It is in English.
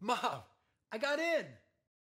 Mom, I got in.